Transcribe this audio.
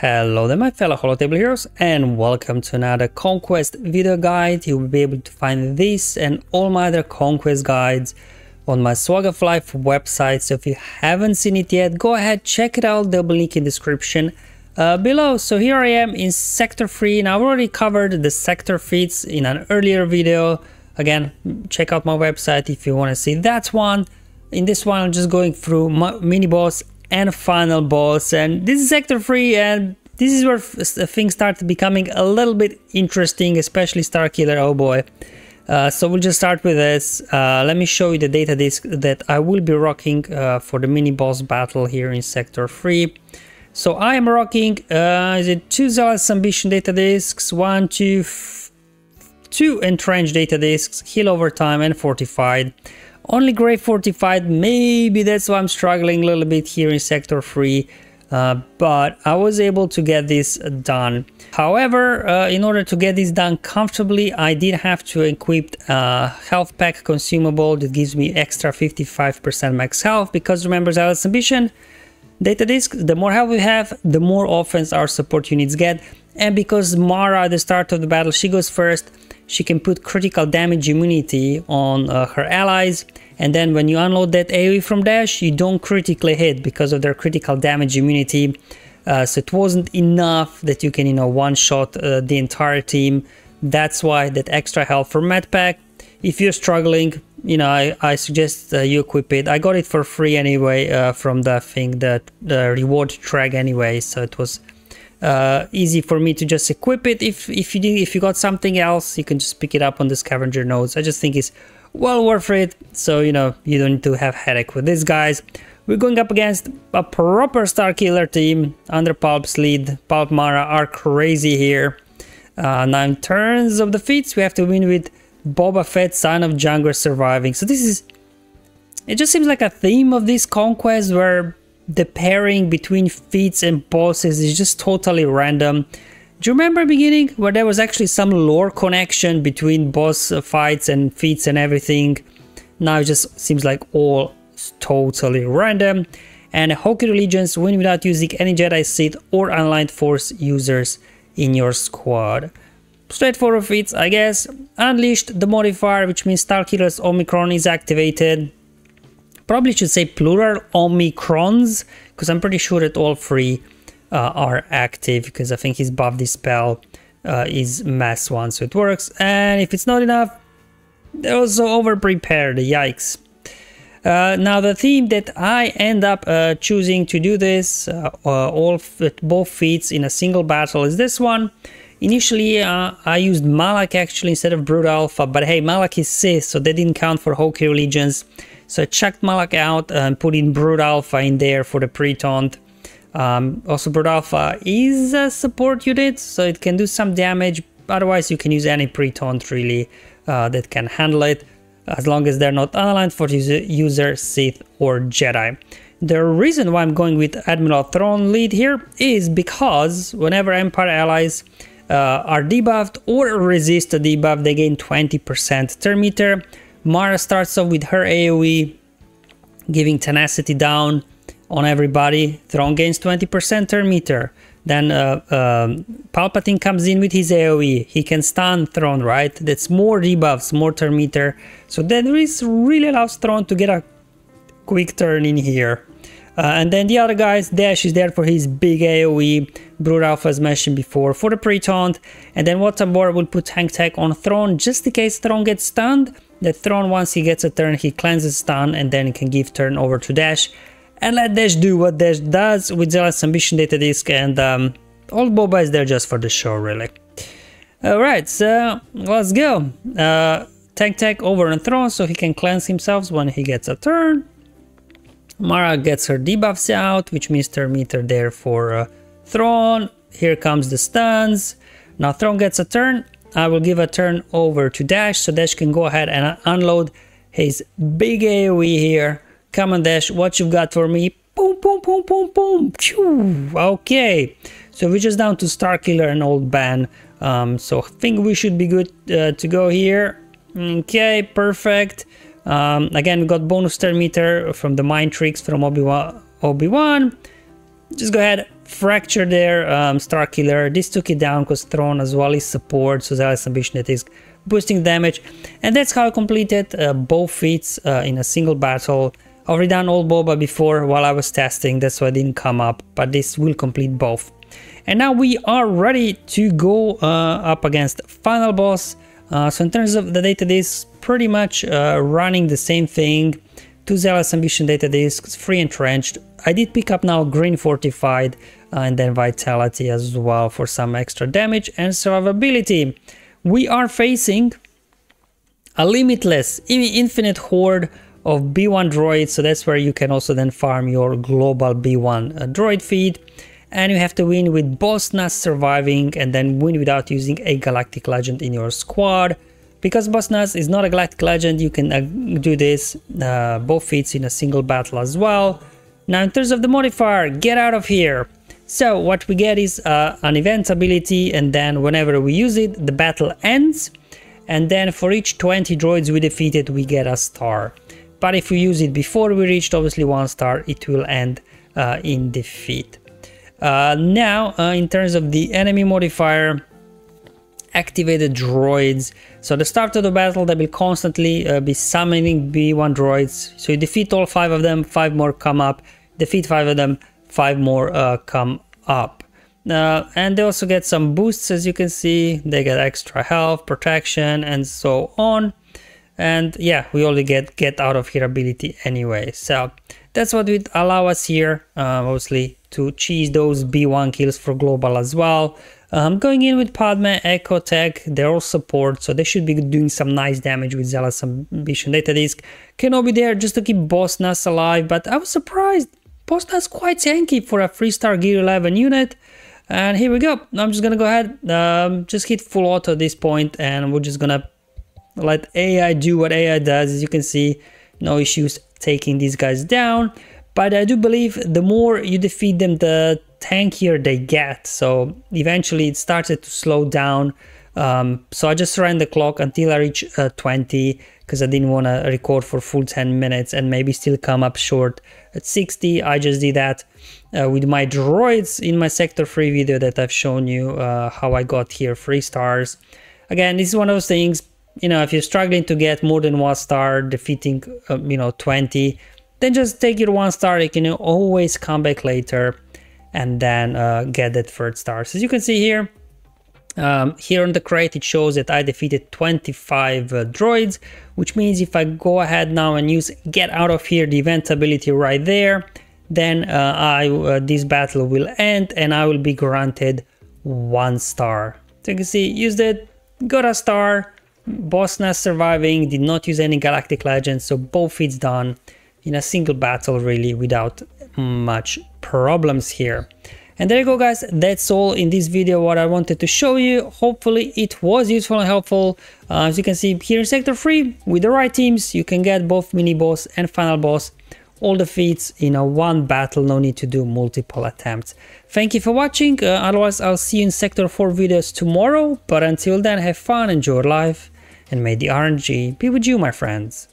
Hello there my fellow Holotable heroes and welcome to another Conquest video guide. You will be able to find this and all my other Conquest guides on my Swag of Life website. So if you haven't seen it yet, go ahead, check it out. A link in the description uh, below. So here I am in Sector 3 and I've already covered the sector feats in an earlier video. Again, check out my website if you want to see that one. In this one, I'm just going through mini boss and final boss and this is sector 3 and this is where things start becoming a little bit interesting especially star killer oh boy. Uh, so we'll just start with this. Uh, let me show you the data disk that I will be rocking uh, for the mini boss battle here in sector 3 so I am rocking uh, is it two zealous ambition data disks one two two entrenched data disks heal over time and fortified only gray fortified, maybe that's why I'm struggling a little bit here in sector 3. Uh, but I was able to get this done. However, uh, in order to get this done comfortably, I did have to equip a health pack consumable that gives me extra 55% max health because remember Zealous Ambition, data disk, the more health we have, the more offense our support units get. And because Mara at the start of the battle, she goes first, she can put critical damage immunity on uh, her allies and then when you unload that AoE from Dash you don't critically hit because of their critical damage immunity uh, so it wasn't enough that you can you know one shot uh, the entire team that's why that extra health for Pack. if you're struggling you know I, I suggest uh, you equip it I got it for free anyway uh, from the thing that the reward track anyway so it was uh, easy for me to just equip it. If if you did, if you got something else, you can just pick it up on the scavenger nodes. I just think it's well worth it. So you know you don't need to have headache with these guys. We're going up against a proper star killer team under Palp's lead. Pulp Mara are crazy here. Uh, nine turns of the feats. We have to win with Boba Fett, Scion of Jango surviving. So this is. It just seems like a theme of this conquest where the pairing between feats and bosses is just totally random. Do you remember beginning where there was actually some lore connection between boss fights and feats and everything? Now it just seems like all totally random. And Hokey Religions win without using any Jedi Sith or Unaligned Force users in your squad. Straightforward feats, I guess. Unleashed the modifier, which means Starkiller's Omicron is activated probably should say plural omicrons because I'm pretty sure that all three uh, are active because I think his buff dispel uh, is mass one so it works. And if it's not enough they're also over prepared yikes. Uh, now the theme that I end up uh, choosing to do this uh, uh, all both feats in a single battle is this one. Initially, uh, I used Malak actually instead of Brood Alpha, but hey, Malak is Sith, so they didn't count for Hokey Religions. So I checked Malak out and put in Brood Alpha in there for the pre-taunt. Um, also Brood Alpha is a support unit, so it can do some damage. Otherwise, you can use any pre-taunt really uh, that can handle it, as long as they're not unaligned for user, user, Sith, or Jedi. The reason why I'm going with Admiral Thrawn lead here is because whenever Empire allies uh, are debuffed or resist a debuff, they gain 20% turn meter. Mara starts off with her AoE, giving tenacity down on everybody. Thrawn gains 20% turn meter. Then uh, um, Palpatine comes in with his AoE. He can stun Thrawn, right? That's more debuffs, more turn meter. So that really allows Thrawn to get a quick turn in here. Uh, and then the other guys, Dash is there for his big AoE, Brood Alpha as mentioned before, for the pre-taunt, and then Wat Tambor will put Tank Tech on Thrawn just in case Thrawn gets stunned. The Thrawn, once he gets a turn, he cleanses stun and then he can give turn over to Dash. And let Dash do what Dash does with Zealous Ambition Data Disk and um, Old Boba is there just for the show, really. Alright, so let's go. Uh, Tank Tech over on Thrawn so he can cleanse himself when he gets a turn. Mara gets her debuffs out, which means turn meter there for uh, Thrawn. Here comes the stuns. Now Thrawn gets a turn. I will give a turn over to Dash, so Dash can go ahead and unload his big AoE here. Come on Dash, what you've got for me? Boom, boom, boom, boom, boom. Phew. Okay, so we're just down to Starkiller and Old Ben. Um, so I think we should be good uh, to go here. Okay, perfect. Um, again, we got bonus turn meter from the mind tricks from Obi-Wan. Obi-Wan. Just go ahead, fracture there, um, Star Killer. This took it down because Thrawn as well is support, so Zealous Ambition that is boosting damage. And that's how I completed uh, both feats uh, in a single battle. I've already done Old Boba before while I was testing, that's why it didn't come up, but this will complete both. And now we are ready to go uh, up against final boss. Uh, so in terms of the data disk, pretty much uh, running the same thing. Two Zealous Ambition data disks, free entrenched. I did pick up now Green Fortified and then Vitality as well for some extra damage and survivability. We are facing a limitless, infinite horde of B1 droids, so that's where you can also then farm your global B1 uh, droid feed and you have to win with Boss Nass surviving and then win without using a Galactic Legend in your squad. Because Boss Nass is not a Galactic Legend, you can uh, do this uh, both feats in a single battle as well. Now in terms of the modifier, get out of here. So what we get is uh, an event ability and then whenever we use it, the battle ends. And then for each 20 droids we defeated, we get a star. But if we use it before we reached obviously one star, it will end uh, in defeat. Uh, now, uh, in terms of the enemy modifier, activated droids. So the start of the battle, they will constantly uh, be summoning B1 droids. So you defeat all five of them, five more come up. Defeat five of them, five more uh, come up. Uh, and they also get some boosts, as you can see. They get extra health, protection, and so on. And yeah, we only get get out of here ability anyway. So that's what would allow us here, uh, mostly to cheese those B1 kills for global as well. Um, going in with Padme, Echo Tech, they're all support, so they should be doing some nice damage with Zealous Ambition Data Disk. Kenobi there just to keep Boss Nass alive, but I was surprised. Boss Nass quite tanky for a 3-star Gear 11 unit. And here we go. I'm just gonna go ahead, um, just hit full auto at this point, and we're just gonna let AI do what AI does. As you can see, no issues taking these guys down. But I do believe the more you defeat them, the tankier they get. So eventually it started to slow down. Um, so I just ran the clock until I reached uh, 20 because I didn't want to record for full 10 minutes and maybe still come up short at 60. I just did that uh, with my droids in my sector 3 video that I've shown you uh, how I got here 3 stars. Again, this is one of those things, you know, if you're struggling to get more than one star, defeating, uh, you know, 20, then just take your one star. You can always come back later and then uh, get that third star. So as you can see here, um, here on the crate it shows that I defeated 25 uh, droids, which means if I go ahead now and use get out of here, the event ability right there, then uh, I uh, this battle will end and I will be granted one star. So you can see, used it, got a star, Boss Nass surviving, did not use any Galactic Legends, so both feats done in a single battle really without much problems here. And there you go guys, that's all in this video what I wanted to show you. Hopefully it was useful and helpful. Uh, as you can see here in Sector 3, with the right teams, you can get both mini boss and final boss, all the feats in a one battle, no need to do multiple attempts. Thank you for watching, uh, otherwise I'll see you in Sector 4 videos tomorrow, but until then have fun, enjoy life, and may the RNG be with you my friends.